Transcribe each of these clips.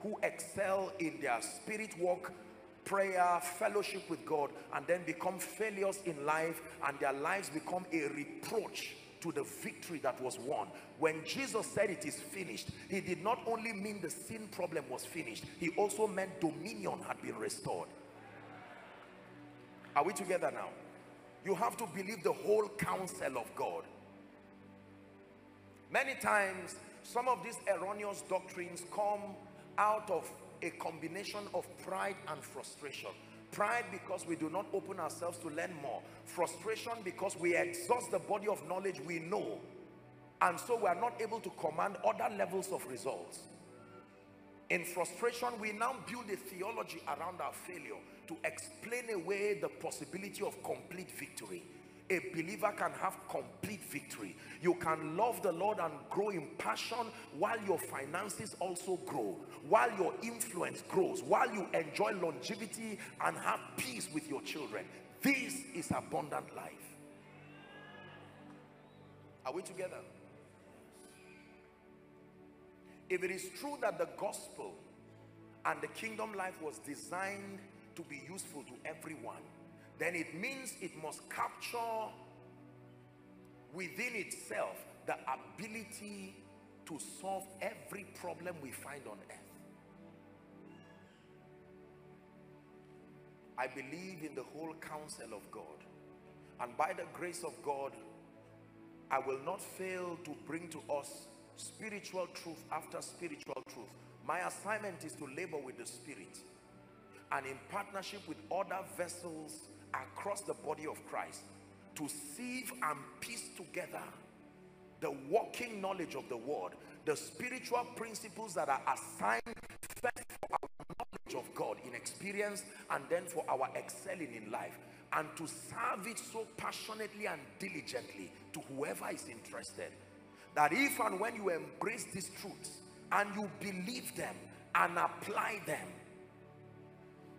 who excel in their spirit walk prayer fellowship with God and then become failures in life and their lives become a reproach to the victory that was won. When Jesus said it is finished he did not only mean the sin problem was finished he also meant dominion had been restored. Are we together now? You have to believe the whole counsel of God. Many times some of these erroneous doctrines come out of a combination of pride and frustration. Pride because we do not open ourselves to learn more. Frustration because we exhaust the body of knowledge we know. And so we are not able to command other levels of results. In frustration we now build a theology around our failure to explain away the possibility of complete victory a believer can have complete victory. You can love the lord and grow in passion while your finances also grow while your influence grows while you enjoy longevity and have peace with your children. This is abundant life. Are we together? If it is true that the gospel and the kingdom life was designed to be useful to everyone then it means it must capture within itself the ability to solve every problem we find on earth. I believe in the whole counsel of God and by the grace of God I will not fail to bring to us spiritual truth after spiritual truth. My assignment is to labor with the spirit and in partnership with other vessels across the body of Christ to sieve and piece together the working knowledge of the word the spiritual principles that are assigned first for our knowledge of God in experience and then for our excelling in life and to serve it so passionately and diligently to whoever is interested. That if and when you embrace these truths and you believe them and apply them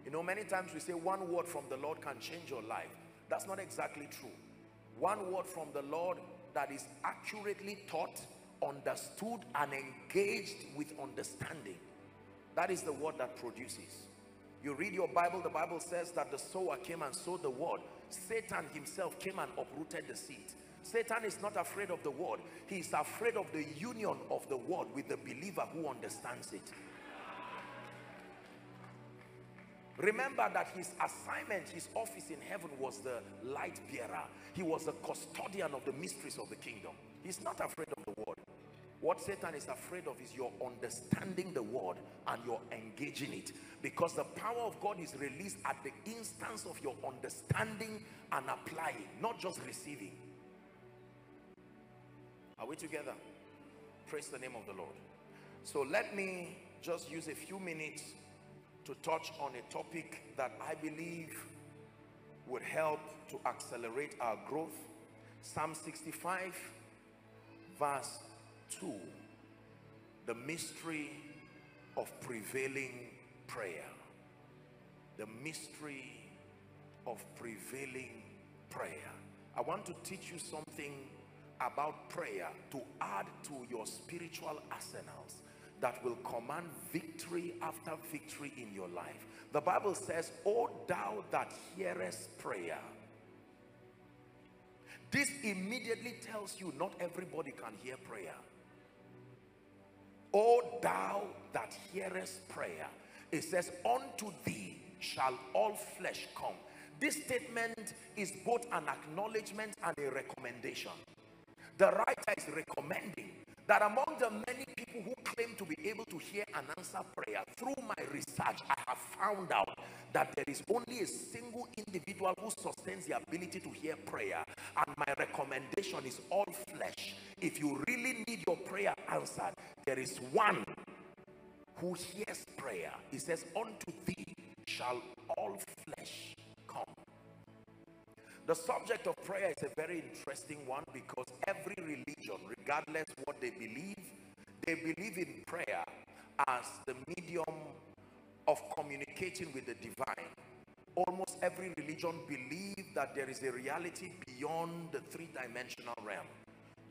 you know, many times we say one word from the Lord can change your life. That's not exactly true. One word from the Lord that is accurately taught, understood, and engaged with understanding. That is the word that produces. You read your Bible, the Bible says that the sower came and sowed the word. Satan himself came and uprooted the seed. Satan is not afraid of the word. He is afraid of the union of the word with the believer who understands it. Remember that his assignment, his office in heaven was the light bearer. He was the custodian of the mysteries of the kingdom. He's not afraid of the word. What Satan is afraid of is your understanding the word and you're engaging it. Because the power of God is released at the instance of your understanding and applying, not just receiving. Are we together? Praise the name of the Lord. So let me just use a few minutes to touch on a topic that I believe would help to accelerate our growth. Psalm 65 verse 2. The mystery of prevailing prayer. The mystery of prevailing prayer. I want to teach you something about prayer to add to your spiritual arsenals that will command victory after victory in your life. The Bible says, O thou that hearest prayer. This immediately tells you not everybody can hear prayer. O thou that hearest prayer. It says, unto thee shall all flesh come. This statement is both an acknowledgement and a recommendation. The writer is recommending that among the many people who claim to be able to hear and answer prayer, through my research, I have found out that there is only a single individual who sustains the ability to hear prayer. And my recommendation is all flesh. If you really need your prayer answered, there is one who hears prayer. He says, Unto thee shall all flesh come. The subject of prayer is a very interesting one because every religion, regardless what they believe, they believe in prayer as the medium of communicating with the divine. Almost every religion believes that there is a reality beyond the three-dimensional realm.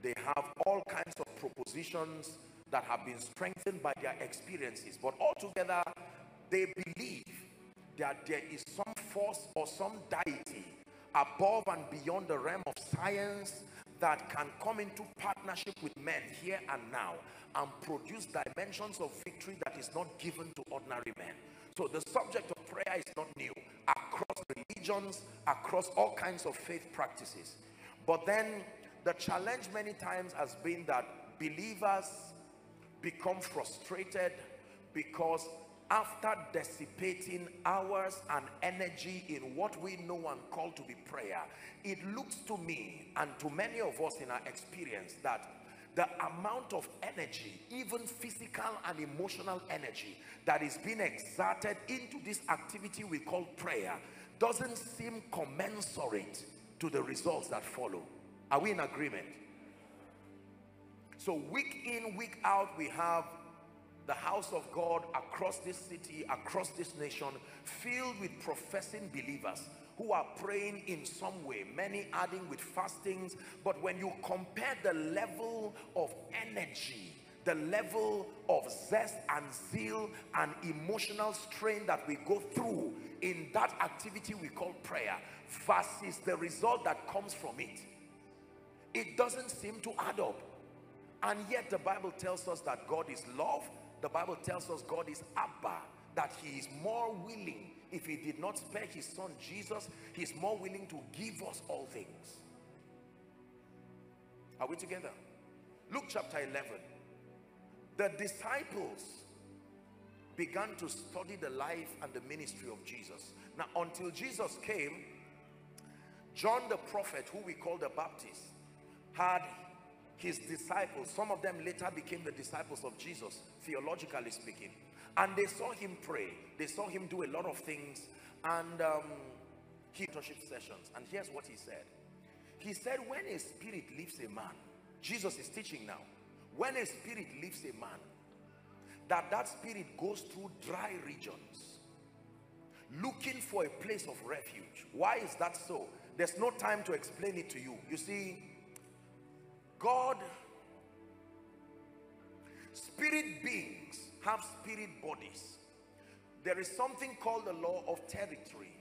They have all kinds of propositions that have been strengthened by their experiences. But altogether, they believe that there is some force or some deity above and beyond the realm of science that can come into partnership with men here and now and produce dimensions of victory that is not given to ordinary men. So the subject of prayer is not new across religions, across all kinds of faith practices. But then the challenge many times has been that believers become frustrated because after dissipating hours and energy in what we know and call to be prayer, it looks to me and to many of us in our experience that the amount of energy, even physical and emotional energy that is being exerted into this activity we call prayer doesn't seem commensurate to the results that follow. Are we in agreement? So week in, week out, we have the house of God across this city, across this nation, filled with professing believers who are praying in some way, many adding with fastings. But when you compare the level of energy, the level of zest and zeal and emotional strain that we go through in that activity we call prayer versus the result that comes from it, it doesn't seem to add up. And yet the Bible tells us that God is love. The Bible tells us God is Abba, that he is more willing. If he did not spare his son Jesus, he's more willing to give us all things. Are we together? Luke chapter 11. The disciples began to study the life and the ministry of Jesus. Now, until Jesus came, John the prophet, who we call the Baptist, had his disciples some of them later became the disciples of jesus theologically speaking. And they saw him pray. They saw him do a lot of things. And um, he worship sessions. And here's what he said. He said when a spirit leaves a man jesus is teaching now when a spirit leaves a man that that spirit goes through dry regions looking for a place of refuge. Why is that so? There's no time to explain it to you. You see God, spirit beings have spirit bodies. There is something called the law of territory.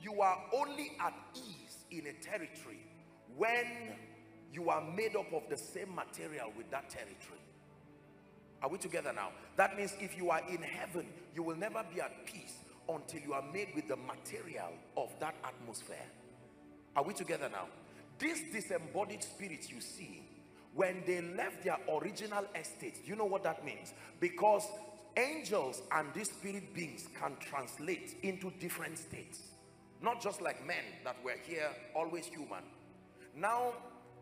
You are only at ease in a territory when you are made up of the same material with that territory. Are we together now? That means if you are in heaven, you will never be at peace until you are made with the material of that atmosphere. Are we together now? These disembodied spirits you see, when they left their original estate, you know what that means? Because angels and these spirit beings can translate into different states. Not just like men that were here, always human. Now,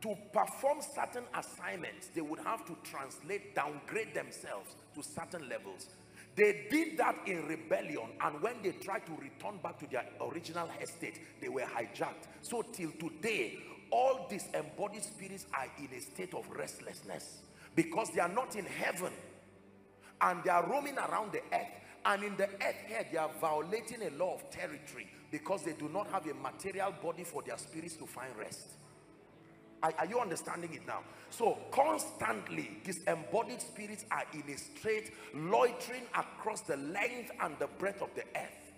to perform certain assignments, they would have to translate, downgrade themselves to certain levels. They did that in rebellion and when they tried to return back to their original estate, they were hijacked. So till today, all these embodied spirits are in a state of restlessness because they are not in heaven and they are roaming around the earth. And in the earth here they are violating a law of territory because they do not have a material body for their spirits to find rest. Are, are you understanding it now? So constantly these embodied spirits are in a state loitering across the length and the breadth of the earth.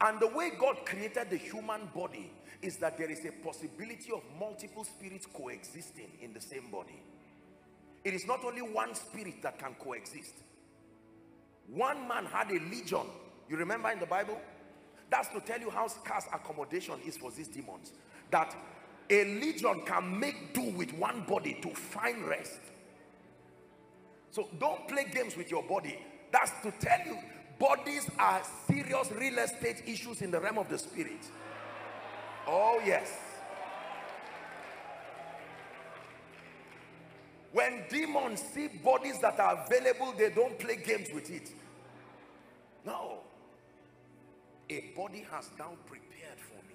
And the way God created the human body is that there is a possibility of multiple spirits coexisting in the same body. It is not only one spirit that can coexist. One man had a legion. You remember in the Bible? That's to tell you how scarce accommodation is for these demons. That a legion can make do with one body to find rest. So don't play games with your body. That's to tell you bodies are serious real estate issues in the realm of the spirit. Oh, yes. When demons see bodies that are available, they don't play games with it. No. A body has now prepared for me.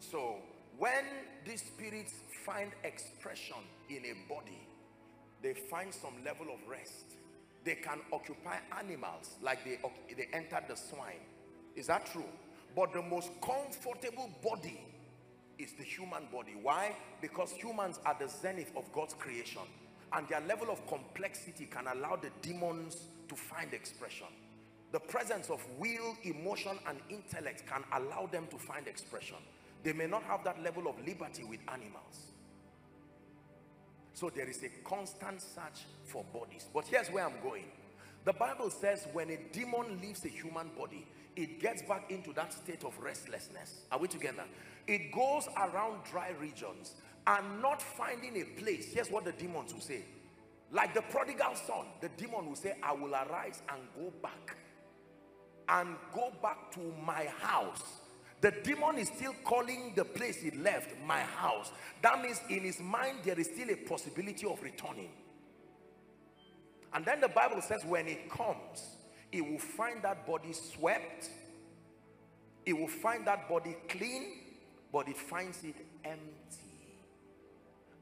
So, when these spirits find expression in a body, they find some level of rest. They can occupy animals like they, they entered the swine. Is that true? But the most comfortable body is the human body. Why? Because humans are the zenith of God's creation. And their level of complexity can allow the demons to find expression. The presence of will, emotion, and intellect can allow them to find expression. They may not have that level of liberty with animals. So there is a constant search for bodies. But here's where I'm going. The Bible says when a demon leaves a human body, it gets back into that state of restlessness. Are we together? It goes around dry regions and not finding a place. Here's what the demons will say. Like the prodigal son, the demon will say, I will arise and go back. And go back to my house. The demon is still calling the place he left my house. That means in his mind there is still a possibility of returning. And then the Bible says when it comes, it will find that body swept. It will find that body clean, but it finds it empty.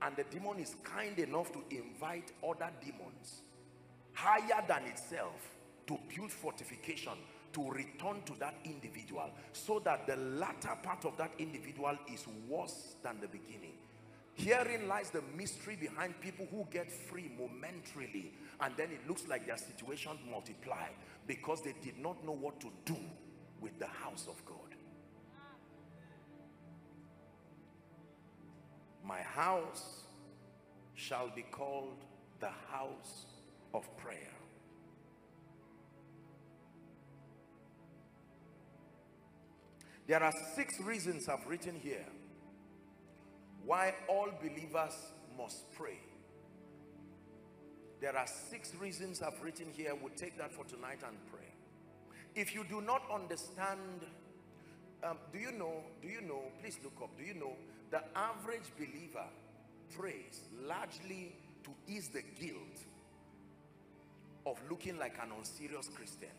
And the demon is kind enough to invite other demons higher than itself to build fortification to return to that individual so that the latter part of that individual is worse than the beginning herein lies the mystery behind people who get free momentarily and then it looks like their situation multiply because they did not know what to do with the house of God. My house shall be called the house of prayer. There are six reasons I've written here why all believers must pray. There are six reasons I've written here. We'll take that for tonight and pray. If you do not understand, um, do you know, do you know, please look up, do you know the average believer prays largely to ease the guilt of looking like an unserious Christian.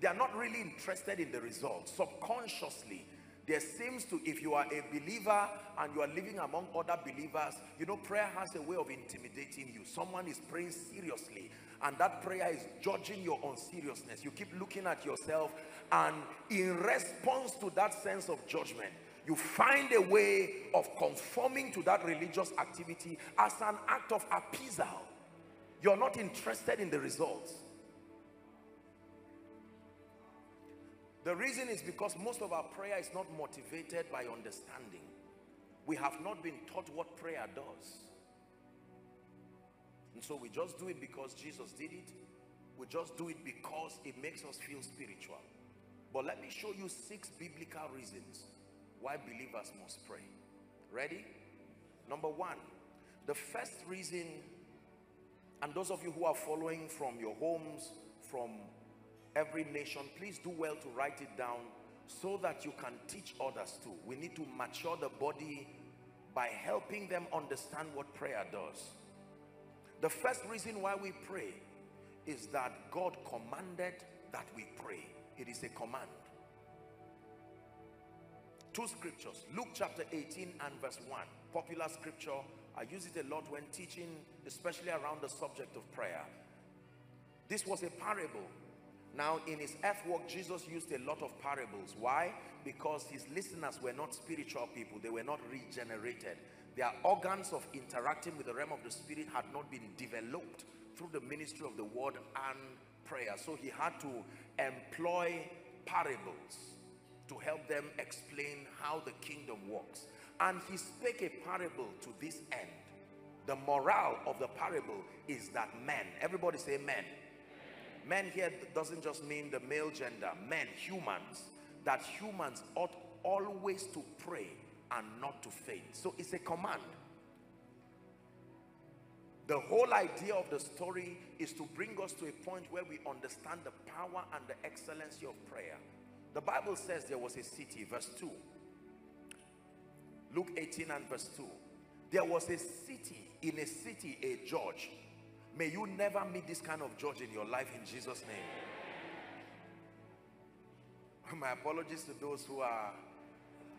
They are not really interested in the results. Subconsciously, there seems to, if you are a believer and you are living among other believers, you know, prayer has a way of intimidating you. Someone is praying seriously and that prayer is judging your own seriousness You keep looking at yourself and in response to that sense of judgment, you find a way of conforming to that religious activity as an act of appeasal. You're not interested in the results. The reason is because most of our prayer is not motivated by understanding. We have not been taught what prayer does. And so we just do it because Jesus did it. We just do it because it makes us feel spiritual. But let me show you six biblical reasons why believers must pray. Ready? Number one, the first reason, and those of you who are following from your homes, from every nation please do well to write it down so that you can teach others too. We need to mature the body by helping them understand what prayer does. The first reason why we pray is that God commanded that we pray. It is a command. Two scriptures Luke chapter 18 and verse 1 popular scripture. I use it a lot when teaching especially around the subject of prayer. This was a parable now, in his earth work, Jesus used a lot of parables. Why? Because his listeners were not spiritual people. They were not regenerated. Their organs of interacting with the realm of the spirit had not been developed through the ministry of the word and prayer. So he had to employ parables to help them explain how the kingdom works. And he spake a parable to this end. The moral of the parable is that men, everybody say men, men here doesn't just mean the male gender men humans that humans ought always to pray and not to faint. So it's a command. The whole idea of the story is to bring us to a point where we understand the power and the excellency of prayer. The bible says there was a city verse 2 luke 18 and verse 2 there was a city in a city a judge may you never meet this kind of judge in your life in jesus name. My apologies to those who are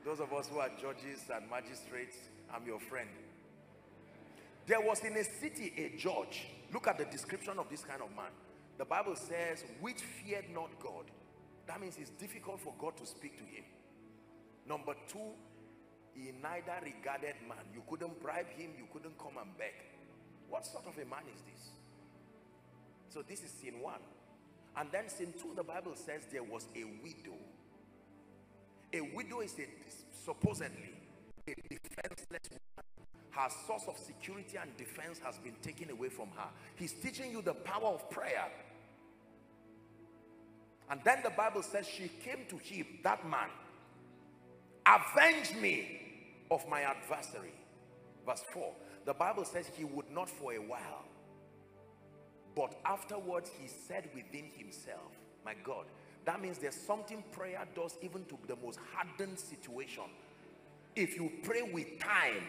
those of us who are judges and magistrates. I'm your friend. There was in a city a judge. Look at the description of this kind of man. The bible says which feared not god. That means it's difficult for god to speak to him. Number two he neither regarded man. You couldn't bribe him. You couldn't come and beg what sort of a man is this? So this is sin one. And then sin two the bible says there was a widow. A widow is a supposedly a defenseless woman. Her source of security and defense has been taken away from her. He's teaching you the power of prayer. And then the bible says she came to him that man avenge me of my adversary. Verse 4 the bible says he would not for a while but afterwards he said within himself my god. That means there's something prayer does even to the most hardened situation. If you pray with time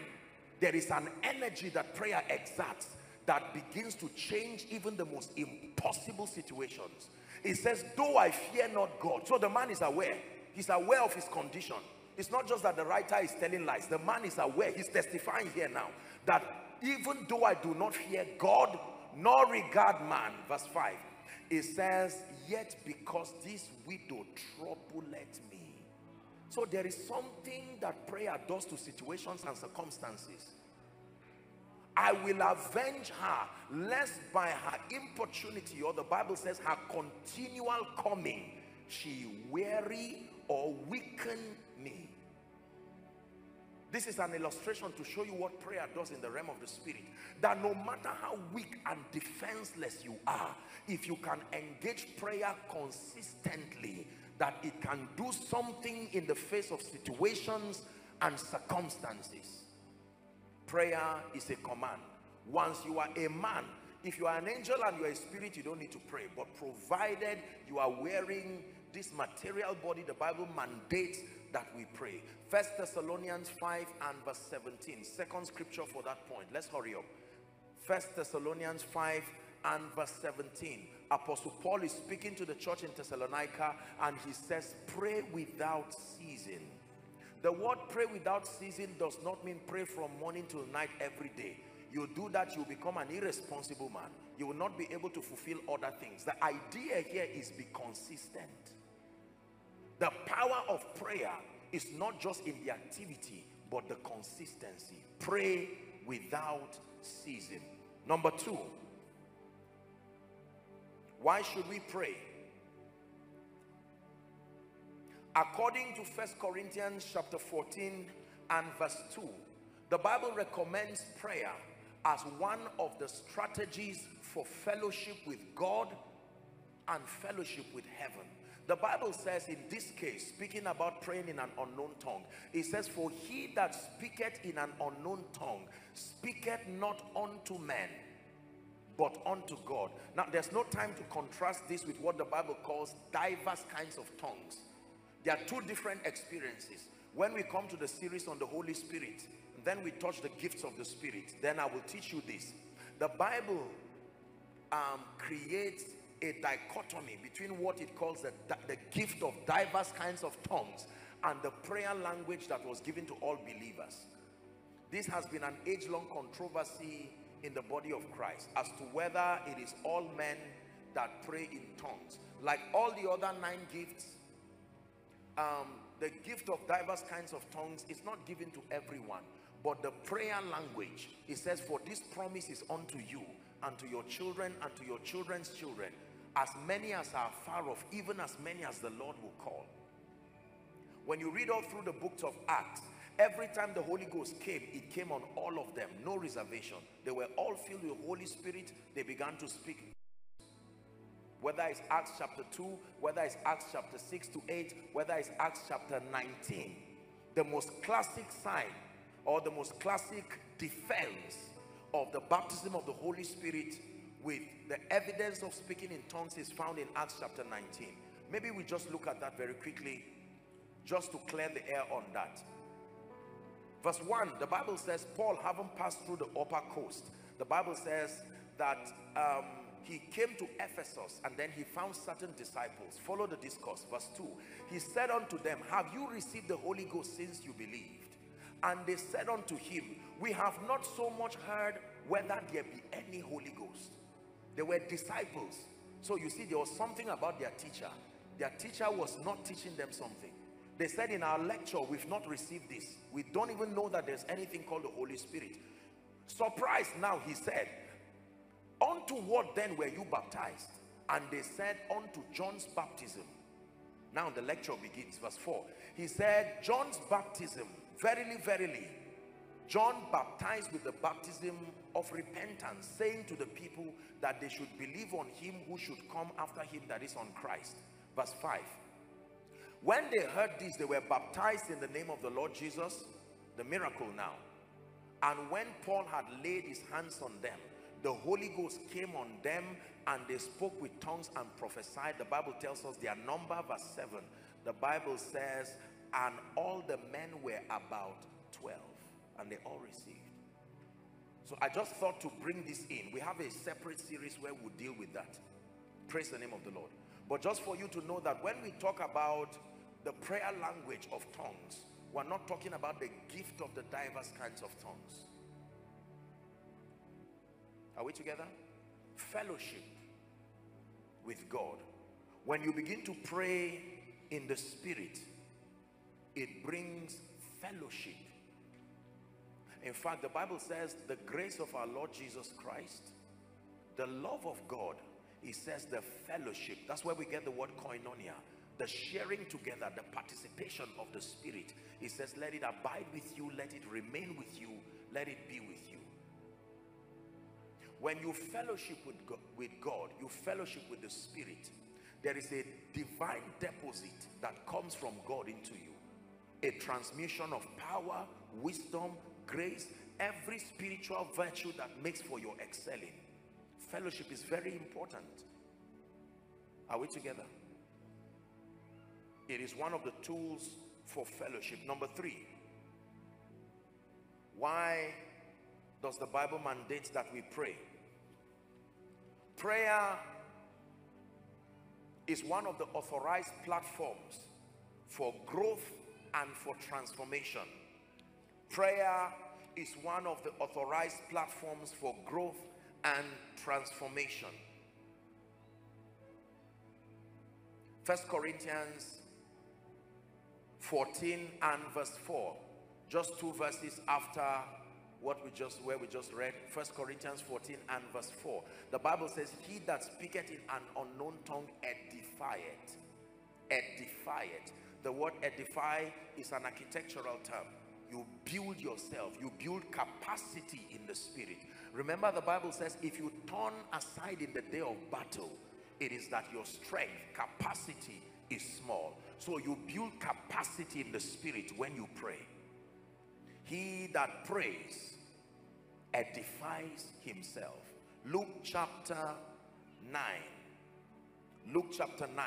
there is an energy that prayer exerts that begins to change even the most impossible situations. It says though i fear not god so the man is aware. He's aware of his condition it's not just that the writer is telling lies. The man is aware. He's testifying here now that even though I do not fear God nor regard man, verse 5, it says, yet because this widow troubleth me. So there is something that prayer does to situations and circumstances. I will avenge her lest by her importunity or the Bible says her continual coming she weary or weaken. This is an illustration to show you what prayer does in the realm of the spirit. That no matter how weak and defenseless you are, if you can engage prayer consistently, that it can do something in the face of situations and circumstances. Prayer is a command. Once you are a man, if you are an angel and you are a spirit, you don't need to pray. But provided you are wearing this material body, the Bible mandates that we pray. First Thessalonians 5 and verse 17. Second scripture for that point. Let's hurry up. First Thessalonians 5 and verse 17. Apostle Paul is speaking to the church in Thessalonica and he says, pray without ceasing. The word pray without ceasing does not mean pray from morning till night every day. You do that, you become an irresponsible man. You will not be able to fulfill other things. The idea here is be consistent. The power of prayer is not just in the activity, but the consistency. Pray without ceasing. Number two, why should we pray? According to First Corinthians chapter 14 and verse 2, the Bible recommends prayer as one of the strategies for fellowship with God and fellowship with heaven. The Bible says in this case, speaking about praying in an unknown tongue, it says, For he that speaketh in an unknown tongue speaketh not unto men, but unto God. Now, there's no time to contrast this with what the Bible calls diverse kinds of tongues. There are two different experiences. When we come to the series on the Holy Spirit, then we touch the gifts of the Spirit. Then I will teach you this. The Bible um, creates a dichotomy between what it calls the, the gift of diverse kinds of tongues and the prayer language that was given to all believers. This has been an age-long controversy in the body of Christ as to whether it is all men that pray in tongues. Like all the other nine gifts, um, the gift of diverse kinds of tongues is not given to everyone. But the prayer language, it says, for this promise is unto you and to your children and to your children's children as many as are far off even as many as the Lord will call. When you read all through the books of Acts every time the Holy Ghost came it came on all of them no reservation. They were all filled with Holy Spirit. They began to speak. Whether it's Acts chapter 2 whether it's Acts chapter 6 to 8 whether it's Acts chapter 19 the most classic sign or the most classic defense of the baptism of the Holy Spirit with the evidence of speaking in tongues is found in Acts chapter 19. Maybe we just look at that very quickly just to clear the air on that. verse 1 the bible says paul having passed through the upper coast the bible says that um, he came to ephesus and then he found certain disciples follow the discourse verse 2 he said unto them have you received the holy ghost since you believed and they said unto him we have not so much heard whether there be any holy ghost they were disciples. So you see there was something about their teacher. Their teacher was not teaching them something. They said in our lecture we've not received this. We don't even know that there's anything called the holy spirit. Surprised now he said unto what then were you baptized? And they said unto john's baptism. Now the lecture begins. Verse 4 he said john's baptism. Verily verily john baptized with the baptism of repentance saying to the people that they should believe on him who should come after him that is on christ. Verse 5 when they heard this they were baptized in the name of the lord jesus the miracle now. And when paul had laid his hands on them the holy ghost came on them and they spoke with tongues and prophesied. The bible tells us their number verse 7 the bible says and all the men were about 12 and they all received. So i just thought to bring this in. We have a separate series where we we'll deal with that. Praise the name of the lord. But just for you to know that when we talk about the prayer language of tongues we're not talking about the gift of the diverse kinds of tongues. Are we together? Fellowship with god. When you begin to pray in the spirit it brings fellowship in fact the bible says the grace of our lord jesus christ the love of god he says the fellowship. That's where we get the word koinonia the sharing together the participation of the spirit. He says let it abide with you let it remain with you let it be with you. When you fellowship with god, with god you fellowship with the spirit there is a divine deposit that comes from god into you. A transmission of power wisdom grace every spiritual virtue that makes for your excelling. Fellowship is very important. Are we together? It is one of the tools for fellowship. Number three why does the bible mandate that we pray? Prayer is one of the authorized platforms for growth and for transformation prayer is one of the authorized platforms for growth and transformation. First corinthians 14 and verse 4 just two verses after what we just where we just read first corinthians 14 and verse 4 the bible says he that speaketh in an unknown tongue edifieth. Edifieth. The word edify is an architectural term you build yourself. You build capacity in the spirit. Remember the bible says if you turn aside in the day of battle it is that your strength capacity is small. So you build capacity in the spirit when you pray. He that prays edifies himself. Luke chapter 9 luke chapter 9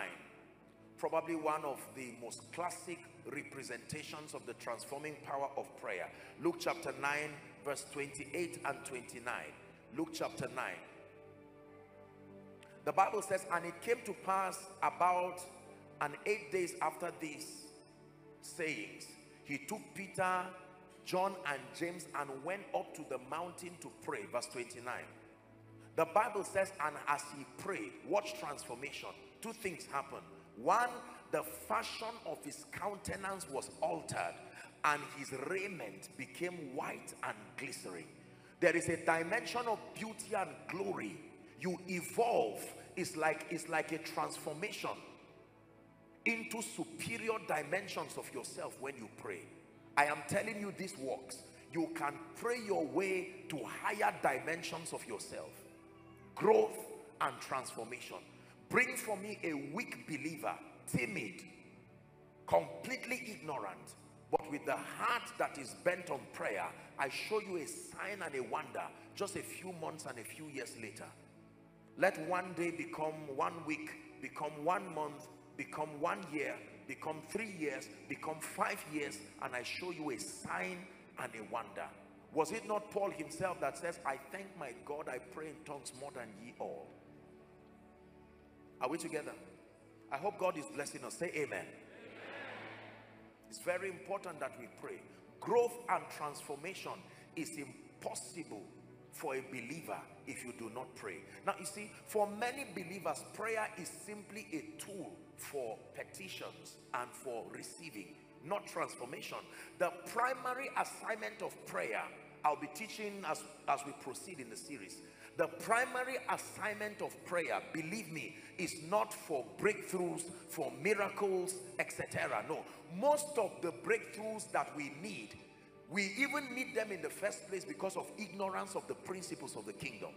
probably one of the most classic representations of the transforming power of prayer. Luke chapter 9 verse 28 and 29 luke chapter 9 the bible says and it came to pass about and eight days after these sayings he took peter john and james and went up to the mountain to pray. Verse 29 the bible says and as he prayed watch transformation. Two things happened one the fashion of his countenance was altered and his raiment became white and glistening. There is a dimension of beauty and glory. You evolve. It's like it's like a transformation into superior dimensions of yourself when you pray. I am telling you this works. You can pray your way to higher dimensions of yourself. Growth and transformation. Bring for me a weak believer timid completely ignorant but with the heart that is bent on prayer i show you a sign and a wonder just a few months and a few years later let one day become one week become one month become one year become three years become five years and i show you a sign and a wonder. Was it not Paul himself that says, I thank my God, I pray in tongues more than ye all. Are we together? I hope God is blessing us. Say amen. amen. It's very important that we pray. Growth and transformation is impossible for a believer if you do not pray. Now, you see, for many believers, prayer is simply a tool for petitions and for receiving, not transformation. The primary assignment of prayer, I'll be teaching as, as we proceed in the series. The primary assignment of prayer, believe me, is not for breakthroughs, for miracles, etc. No, most of the breakthroughs that we need we even need them in the first place because of ignorance of the principles of the kingdom.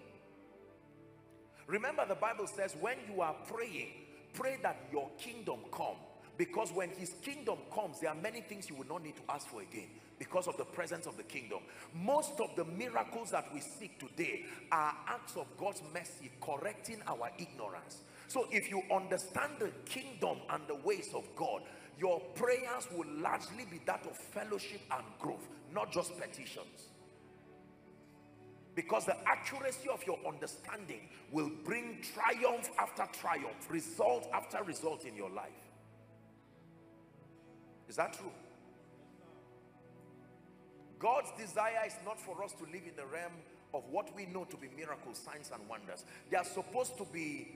Remember the Bible says when you are praying, pray that your kingdom come. Because when his kingdom comes, there are many things you will not need to ask for again because of the presence of the kingdom. Most of the miracles that we seek today are acts of God's mercy correcting our ignorance. So if you understand the kingdom and the ways of God, your prayers will largely be that of fellowship and growth not just petitions because the accuracy of your understanding will bring triumph after triumph result after result in your life is that true God's desire is not for us to live in the realm of what we know to be miracles signs and wonders they are supposed to be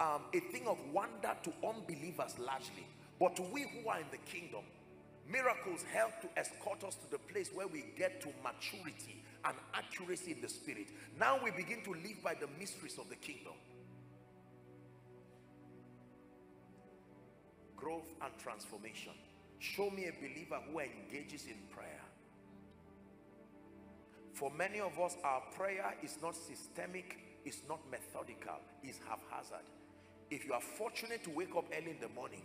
um, a thing of wonder to unbelievers largely but to we who are in the kingdom Miracles help to escort us to the place where we get to maturity and accuracy in the spirit. Now we begin to live by the mysteries of the kingdom. Growth and transformation. Show me a believer who engages in prayer. For many of us, our prayer is not systemic, it's not methodical, it's haphazard. If you are fortunate to wake up early in the morning,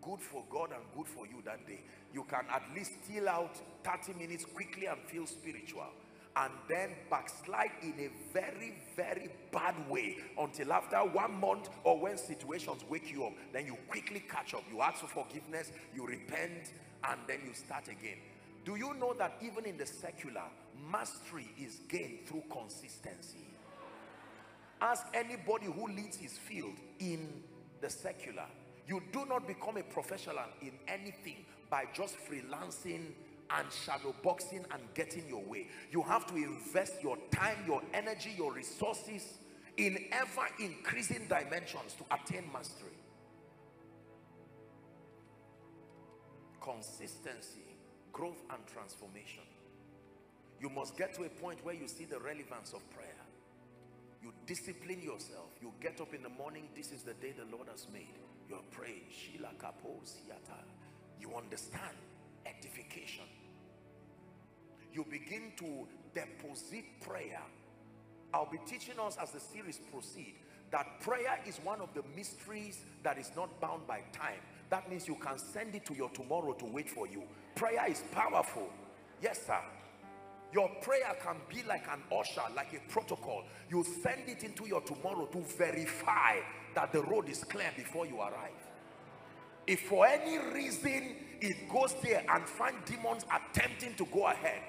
good for God and good for you that day you can at least steal out 30 minutes quickly and feel spiritual and then backslide in a very very bad way until after one month or when situations wake you up. Then you quickly catch up. You ask for forgiveness you repent and then you start again. Do you know that even in the secular mastery is gained through consistency ask anybody who leads his field in the secular you do not become a professional in anything by just freelancing and shadow boxing and getting your way. You have to invest your time, your energy, your resources in ever increasing dimensions to attain mastery. Consistency, growth and transformation. You must get to a point where you see the relevance of prayer. You discipline yourself. You get up in the morning. This is the day the Lord has made. You're praying. You understand edification you begin to deposit prayer I'll be teaching us as the series proceed that prayer is one of the mysteries that is not bound by time that means you can send it to your tomorrow to wait for you prayer is powerful yes sir your prayer can be like an usher like a protocol. You send it into your tomorrow to verify that the road is clear before you arrive. If for any reason it goes there and find demons attempting to go ahead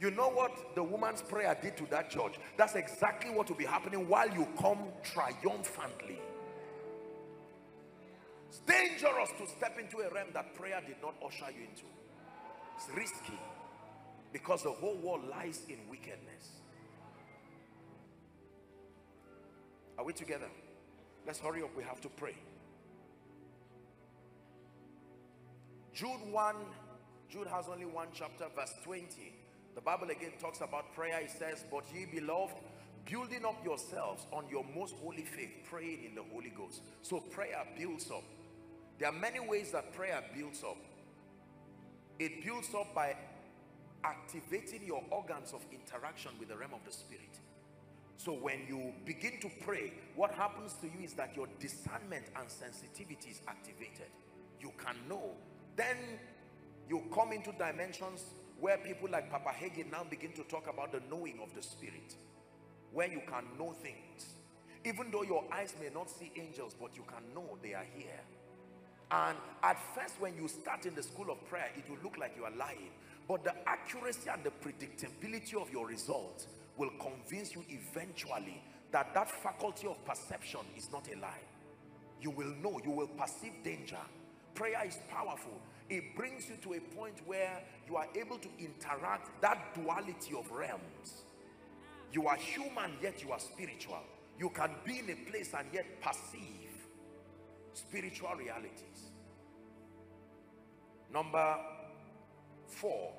you know what the woman's prayer did to that church? That's exactly what will be happening while you come triumphantly. It's dangerous to step into a realm that prayer did not usher you into. It's risky because the whole world lies in wickedness are we together let's hurry up we have to pray Jude 1, Jude has only one chapter, verse 20. The Bible again talks about prayer. It says, But ye beloved, building up yourselves on your most holy faith, praying in the Holy Ghost. So prayer builds up. There are many ways that prayer builds up. It builds up by activating your organs of interaction with the realm of the spirit. So when you begin to pray, what happens to you is that your discernment and sensitivity is activated. You can know then you come into dimensions where people like Papa Hagin now begin to talk about the knowing of the spirit where you can know things even though your eyes may not see angels but you can know they are here and at first when you start in the school of prayer it will look like you are lying but the accuracy and the predictability of your results will convince you eventually that that faculty of perception is not a lie. You will know you will perceive danger. Prayer is powerful. It brings you to a point where you are able to interact that duality of realms. You are human yet you are spiritual. You can be in a place and yet perceive spiritual realities. Number four.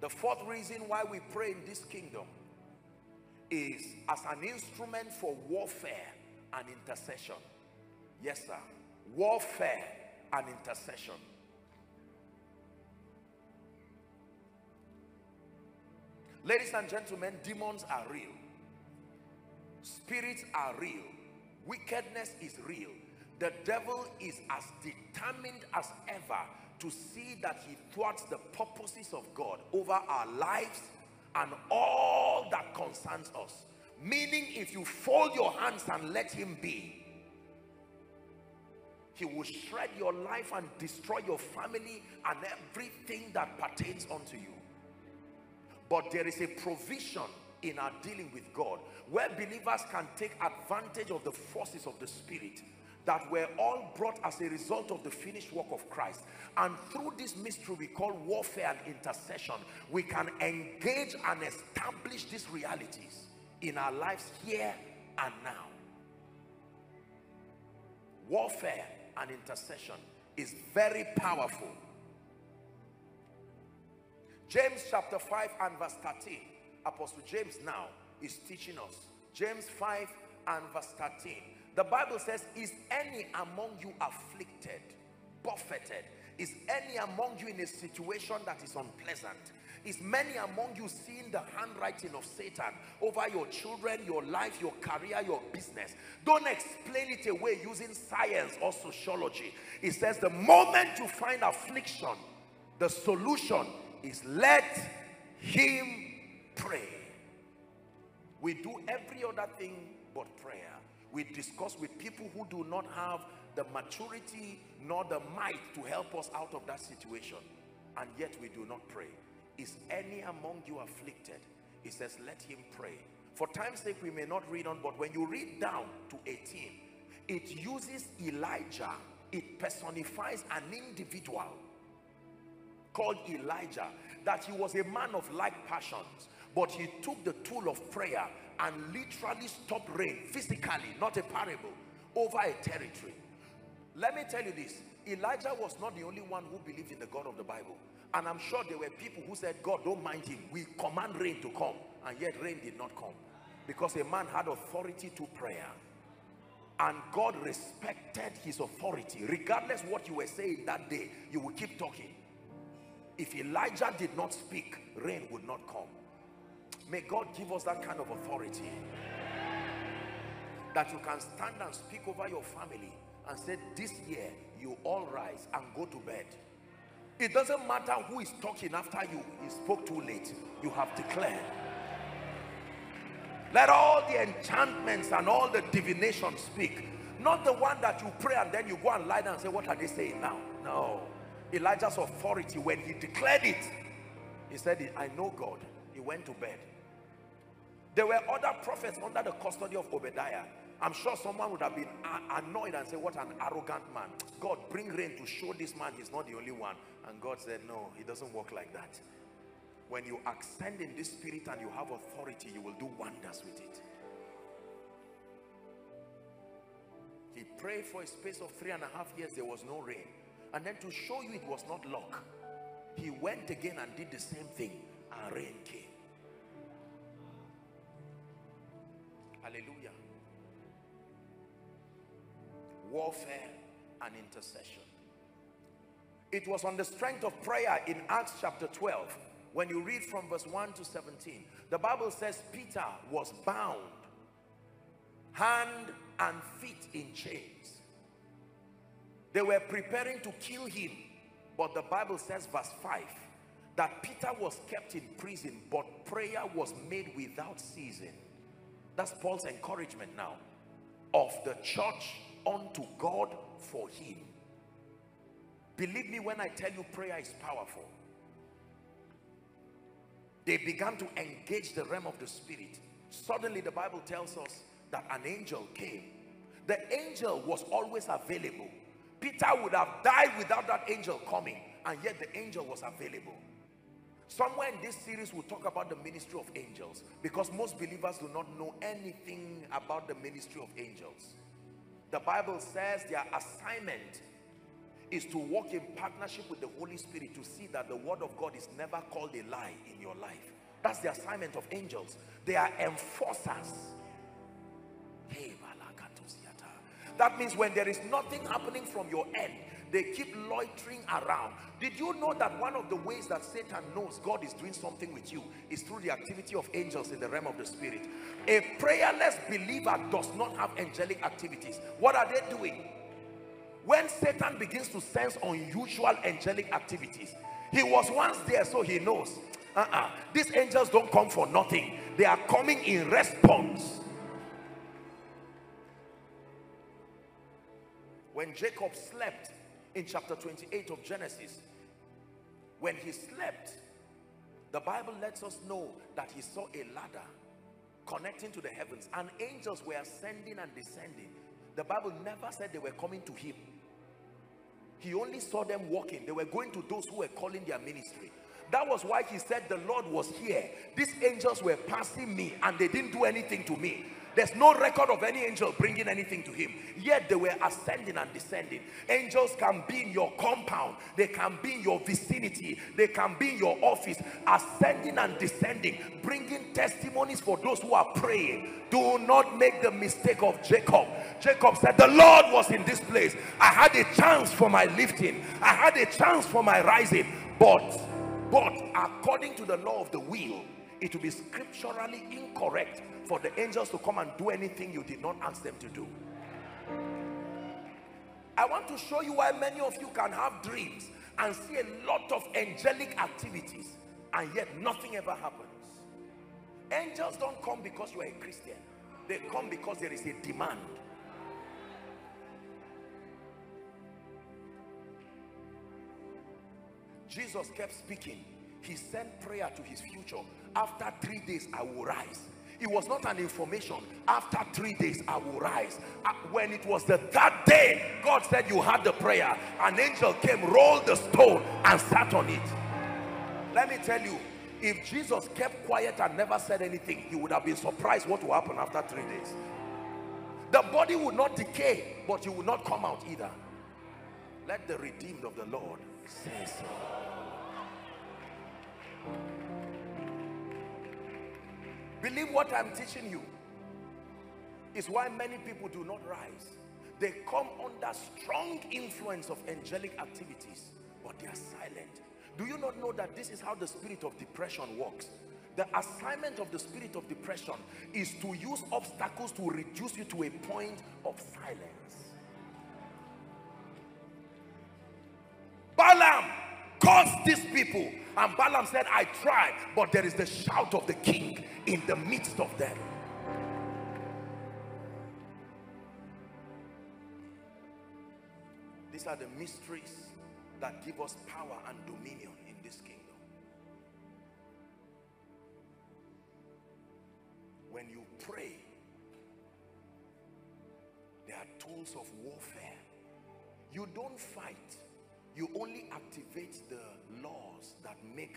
The fourth reason why we pray in this kingdom is as an instrument for warfare and intercession. Yes sir. Warfare and intercession. Ladies and gentlemen demons are real. Spirits are real. Wickedness is real. The devil is as determined as ever to see that he thwarts the purposes of God over our lives and all that concerns us. Meaning if you fold your hands and let him be he will shred your life and destroy your family and everything that pertains unto you. But there is a provision in our dealing with God where believers can take advantage of the forces of the spirit that were all brought as a result of the finished work of Christ. And through this mystery we call warfare and intercession we can engage and establish these realities in our lives here and now. Warfare and intercession is very powerful. James chapter 5 and verse 13 Apostle James now is teaching us. James 5 and verse 13 the Bible says is any among you afflicted buffeted is any among you in a situation that is unpleasant is many among you seeing the handwriting of Satan over your children, your life, your career, your business. Don't explain it away using science or sociology. It says the moment you find affliction, the solution is let him pray. We do every other thing but prayer. We discuss with people who do not have the maturity nor the might to help us out of that situation. And yet we do not pray. Is any among you afflicted? He says, let him pray. For time's sake, we may not read on, but when you read down to 18, it uses Elijah. It personifies an individual called Elijah, that he was a man of like passions, but he took the tool of prayer and literally stopped rain physically, not a parable, over a territory. Let me tell you this, Elijah was not the only one who believed in the God of the Bible. And I'm sure there were people who said, God, don't mind him. We command rain to come. And yet rain did not come. Because a man had authority to prayer. And God respected his authority. Regardless what you were saying that day, you will keep talking. If Elijah did not speak, rain would not come. May God give us that kind of authority. That you can stand and speak over your family and say, this year, you all rise and go to bed it doesn't matter who is talking after you. He spoke too late. You have declared. Let all the enchantments and all the divination speak. Not the one that you pray and then you go and lie down and say, what are they saying now? No. Elijah's authority, when he declared it, he said, I know God. He went to bed. There were other prophets under the custody of Obadiah. I'm sure someone would have been annoyed and say, what an arrogant man. God, bring rain to show this man he's not the only one. And God said, no, he doesn't work like that. When you ascend in this spirit and you have authority, you will do wonders with it. He prayed for a space of three and a half years, there was no rain. And then to show you it was not luck, he went again and did the same thing and rain came. Hallelujah. Warfare and intercession. It was on the strength of prayer in Acts chapter 12. When you read from verse 1 to 17, the Bible says Peter was bound, hand and feet in chains. They were preparing to kill him. But the Bible says, verse 5, that Peter was kept in prison, but prayer was made without ceasing. That's Paul's encouragement now. Of the church unto God for him. Believe me when I tell you prayer is powerful. they began to engage the realm of the spirit. Suddenly the bible tells us that an angel came. The angel was always available. Peter would have died without that angel coming and yet the angel was available somewhere in this series we'll talk about the ministry of angels because most believers do not know anything about the ministry of angels the bible says their assignment is to walk in partnership with the Holy Spirit to see that the word of God is never called a lie in your life. That's the assignment of angels. They are enforcers. That means when there is nothing happening from your end, they keep loitering around. Did you know that one of the ways that Satan knows God is doing something with you is through the activity of angels in the realm of the spirit? A prayerless believer does not have angelic activities. What are they doing? when Satan begins to sense unusual angelic activities he was once there so he knows uh -uh. these angels don't come for nothing they are coming in response when Jacob slept in chapter 28 of Genesis. When he slept the Bible lets us know that he saw a ladder connecting to the heavens. And angels were ascending and descending. The Bible never said they were coming to him. He only saw them walking. They were going to those who were calling their ministry. That was why he said the Lord was here. These angels were passing me and they didn't do anything to me there's no record of any angel bringing anything to him. Yet they were ascending and descending. Angels can be in your compound. They can be in your vicinity. They can be in your office. Ascending and descending bringing testimonies for those who are praying. Do not make the mistake of Jacob. Jacob said the Lord was in this place. I had a chance for my lifting. I had a chance for my rising. But but according to the law of the wheel it will be scripturally incorrect for the angels to come and do anything you did not ask them to do. I want to show you why many of you can have dreams and see a lot of angelic activities and yet nothing ever happens. Angels don't come because you are a Christian. They come because there is a demand. Jesus kept speaking. He sent prayer to his future after three days I will rise. It was not an information. After three days I will rise. Uh, when it was the third day God said you had the prayer. An angel came rolled the stone and sat on it. Let me tell you if Jesus kept quiet and never said anything he would have been surprised what will happen after three days. The body would not decay but you will not come out either. Let the redeemed of the Lord say so Believe what I'm teaching you is why many people do not rise. They come under strong influence of angelic activities, but they are silent. Do you not know that this is how the spirit of depression works? The assignment of the spirit of depression is to use obstacles to reduce you to a point of silence. Caused these people and Balaam said, I tried, but there is the shout of the king in the midst of them. These are the mysteries that give us power and dominion in this kingdom. When you pray, there are tools of warfare. You don't fight, you only activate the laws that make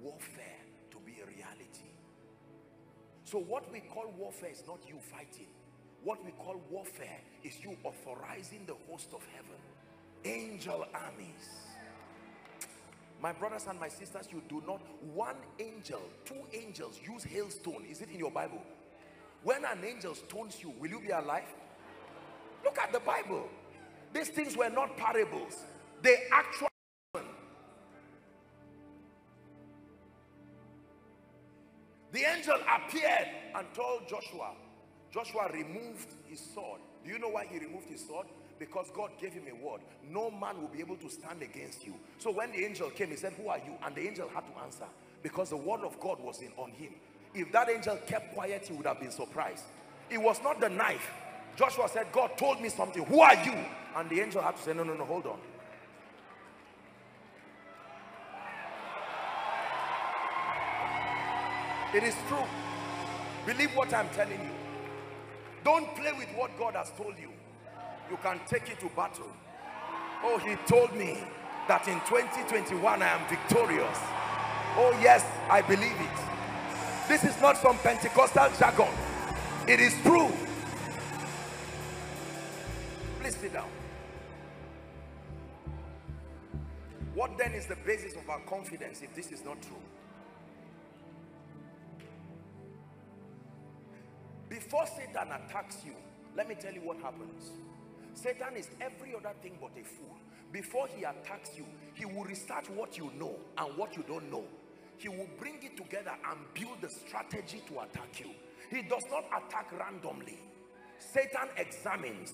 warfare to be a reality. So what we call warfare is not you fighting. What we call warfare is you authorizing the host of heaven. Angel armies. My brothers and my sisters, you do not, one angel, two angels use hailstone. Is it in your Bible? When an angel stones you, will you be alive? Look at the Bible. These things were not parables. They actually The angel appeared and told Joshua. Joshua removed his sword. Do you know why he removed his sword? Because God gave him a word. No man will be able to stand against you. So when the angel came, he said, who are you? And the angel had to answer because the word of God was in on him. If that angel kept quiet, he would have been surprised. It was not the knife. Joshua said, God told me something. Who are you? And the angel had to say, no, no, no, hold on. It is true. Believe what I'm telling you. Don't play with what God has told you. You can take it to battle. Oh, he told me that in 2021 I am victorious. Oh yes, I believe it. This is not some Pentecostal jargon. It is true. Please sit down. What then is the basis of our confidence if this is not true? Before Satan attacks you, let me tell you what happens. Satan is every other thing but a fool. Before he attacks you, he will research what you know and what you don't know. He will bring it together and build the strategy to attack you. He does not attack randomly. Satan examines.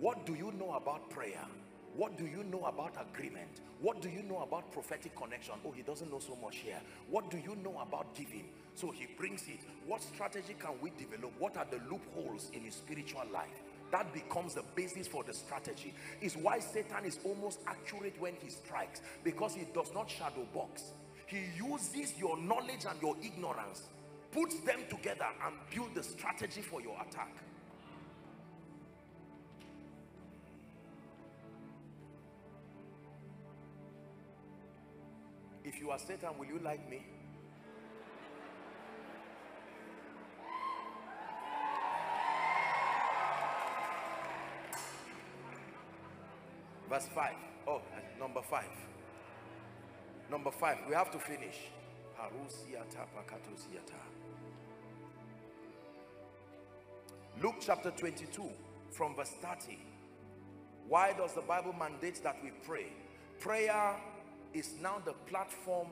What do you know about prayer? What do you know about agreement? What do you know about prophetic connection? Oh, he doesn't know so much here. What do you know about giving? So he brings it. What strategy can we develop? What are the loopholes in his spiritual life? That becomes the basis for the strategy. Is why Satan is almost accurate when he strikes because he does not shadow box. He uses your knowledge and your ignorance, puts them together and build the strategy for your attack. If you are Satan, will you like me? Verse 5. Oh, number 5. Number 5. We have to finish. Luke chapter 22 from verse 30. Why does the Bible mandate that we pray? Prayer is now the platform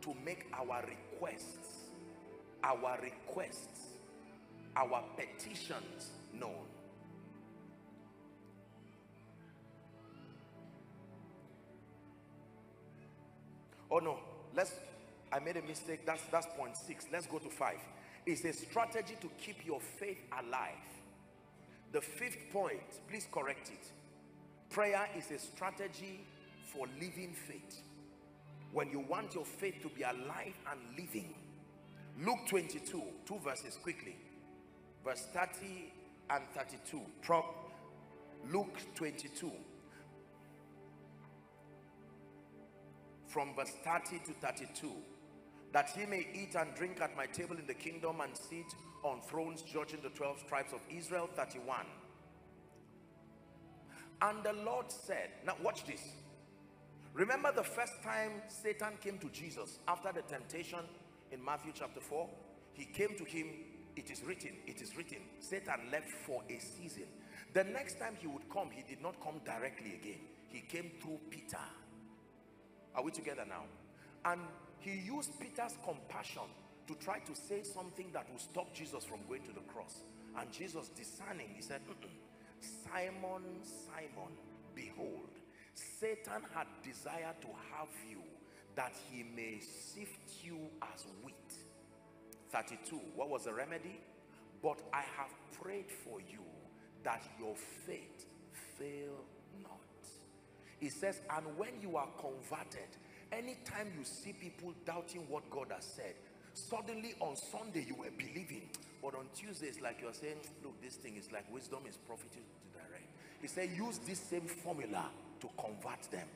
to make our requests, our requests, our petitions known. Oh no, let's, I made a mistake. That's, that's point six. Let's go to five. It's a strategy to keep your faith alive. The fifth point, please correct it. Prayer is a strategy for living faith when you want your faith to be alive and living luke 22 two verses quickly verse 30 and 32 prop luke 22 from verse 30 to 32 that he may eat and drink at my table in the kingdom and sit on thrones judging the 12 tribes of israel 31 and the lord said now watch this Remember the first time Satan came to Jesus after the temptation in Matthew chapter 4? He came to him, it is written, it is written. Satan left for a season. The next time he would come, he did not come directly again. He came through Peter. Are we together now? And he used Peter's compassion to try to say something that will stop Jesus from going to the cross. And Jesus discerning, he said. Simon, Simon, behold, Satan had desired to have you that he may sift you as wheat. 32. What was the remedy? But I have prayed for you that your faith fail He says, and when you are converted, anytime you see people doubting what God has said, suddenly on Sunday you were believing, but on Tuesday it's like you're saying, look, this thing is like wisdom is profiting to direct. He said, use this same formula to convert them.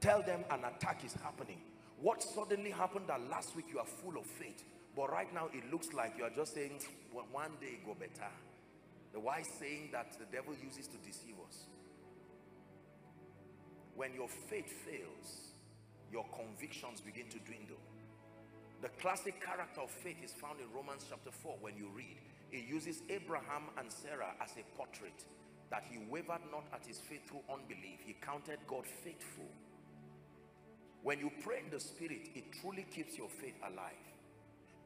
Tell them an attack is happening. What suddenly happened that last week you are full of faith but right now it looks like you are just saying well, one day go better. The wise saying that the devil uses to deceive us when your faith fails your convictions begin to dwindle the classic character of faith is found in Romans chapter 4 when you read it uses Abraham and Sarah as a portrait that he wavered not at his faith through unbelief. He counted God faithful. When you pray in the spirit, it truly keeps your faith alive.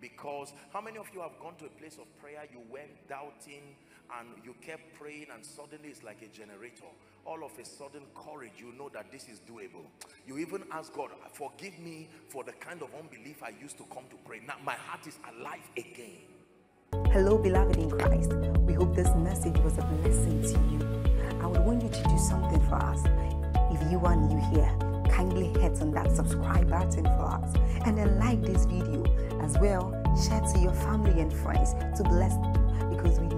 Because how many of you have gone to a place of prayer, you went doubting and you kept praying and suddenly it's like a generator. All of a sudden courage, you know that this is doable. You even ask God, forgive me for the kind of unbelief I used to come to pray. Now my heart is alive again. Hello, beloved in Christ. We hope this message was a blessing to you. I would want you to do something for us. If you are new here, kindly hit on that subscribe button for us and then like this video as well. Share to your family and friends to bless them because we